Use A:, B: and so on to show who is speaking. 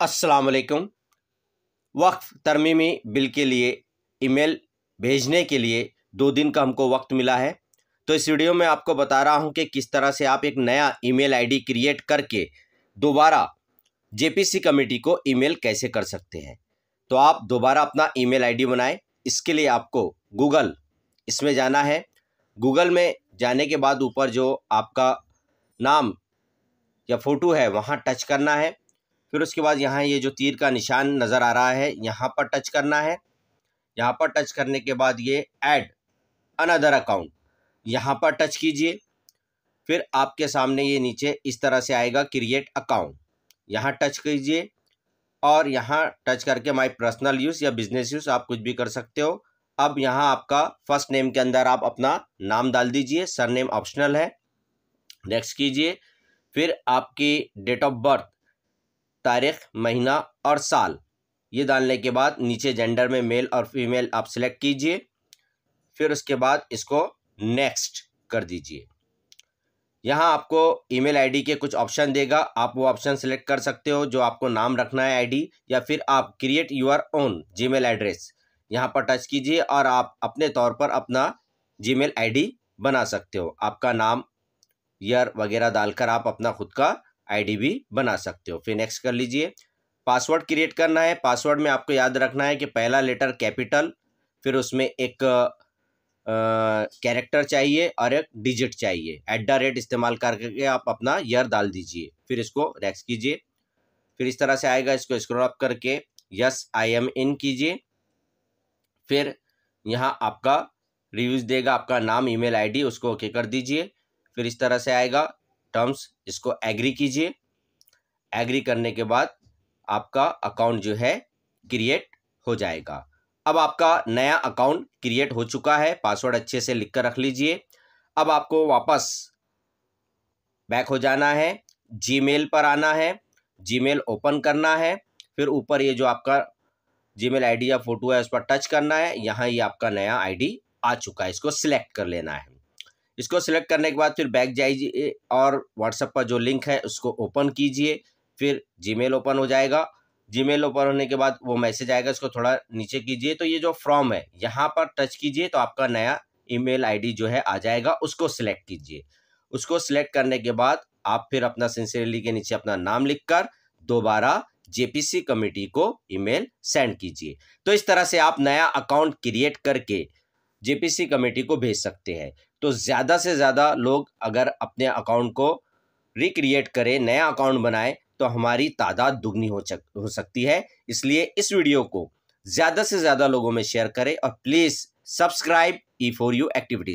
A: अस्सलाम वक्फ तरमीमी बिल के लिए ईमेल भेजने के लिए दो दिन का हमको वक्त मिला है। तो इस वीडियो में आपको बता रहा हूँ कि किस तरह से आप एक नया ईमेल आईडी क्रिएट करके दोबारा जेपीसी कमेटी को ईमेल कैसे कर सकते हैं। तो आप दोबारा अपना ईमेल आईडी बनाएँ। इसके लिए आपको गूगल, इसमें जाना है। गूगल में जाने के बाद ऊपर जो आपका नाम या फ़ोटो है, वहाँ टच करना है। फिर उसके बाद यहाँ ये जो तीर का निशान नज़र आ रहा है, यहाँ पर टच करना है। यहाँ पर टच करने के बाद ये ऐड अनदर अकाउंट यहाँ पर टच कीजिए। फिर आपके सामने ये नीचे इस तरह से आएगा क्रिएट अकाउंट यहाँ टच कीजिए और यहाँ टच करके माई पर्सनल यूज़ या बिज़नेस यूज़ आप कुछ भी कर सकते हो। अब यहाँ आपका फ़र्स्ट नेम के अंदर आप अपना नाम डाल दीजिए सर नेम ऑप्शनल है। नेक्स्ट कीजिए। फिर आपकी डेट ऑफ़ बर्थ तारीख, महीना और साल। ये डालने के बाद नीचे जेंडर में मेल और फीमेल आप सिलेक्ट कीजिए। फिर उसके बाद इसको नेक्स्ट कर दीजिए। यहाँ आपको ईमेल आईडी के कुछ ऑप्शन देगा। आप वो ऑप्शन सेलेक्ट कर सकते हो जो आपको नाम रखना है आईडी या फिर आप create your own Gmail address यहाँ पर टच कीजिए और आप अपने तौर पर अपना जीमेल आईडी बना सकते हो। आपका नाम ईयर वगैरह डालकर आप अपना खुद का आईडी भी बना सकते हो। फिर नेक्स्ट कर लीजिए। पासवर्ड क्रिएट करना है। पासवर्ड में आपको याद रखना है कि पहला लेटर कैपिटल फिर उसमें एक कैरेक्टर चाहिए और एक डिजिट चाहिए। एट द रेट इस्तेमाल करके आप अपना ईयर डाल दीजिए। फिर इसको रेक्स कीजिए। फिर इस तरह से आएगा। इसको स्क्रॉल अप करके यस आई एम इन कीजिए। फिर यहाँ आपका रिव्यूज़ देगा। आपका नाम ईमेल आईडी उसको ओके कर दीजिए। फिर इस तरह से आएगा। टर्म्स इसको एग्री कीजिए। एग्री करने के बाद आपका अकाउंट जो है क्रिएट हो जाएगा। अब आपका नया अकाउंट क्रिएट हो चुका है पासवर्ड अच्छे से लिख कर रख लीजिए। अब आपको वापस बैक हो जाना है जीमेल पर आना है जीमेल ओपन करना है। फिर ऊपर ये जो आपका जीमेल आईडी या फ़ोटो है, उस पर टच करना है। यहाँ ये आपका नया आईडी आ चुका है, इसको सिलेक्ट कर लेना है। इसको सिलेक्ट करने के बाद फिर बैक जाइए और व्हाट्सएप पर जो लिंक है, उसको ओपन कीजिए, फिर जीमेल ओपन हो जाएगा। जीमेल ओपन होने के बाद वो मैसेज आएगा, इसको थोड़ा नीचे कीजिए। तो ये जो फॉर्म है, यहाँ पर टच कीजिए तो आपका नया ईमेल आईडी जो है आ जाएगा, उसको सिलेक्ट कीजिए। उसको सिलेक्ट करने के बाद आप फिर अपना सिंसियरली के नीचे अपना नाम लिखकर दोबारा जेपीसी कमेटी को ईमेल सेंड कीजिए। तो इस तरह से आप नया अकाउंट क्रिएट करके जेपीसी कमेटी को भेज सकते हैं। तो ज़्यादा से ज़्यादा लोग अगर अपने अकाउंट को रिक्रिएट करें, नया अकाउंट बनाए तो हमारी तादाद दुगनी हो चक, हो सकती है। इसलिए इस वीडियो को ज़्यादा से ज़्यादा लोगों में शेयर करें और please subscribe E for you activities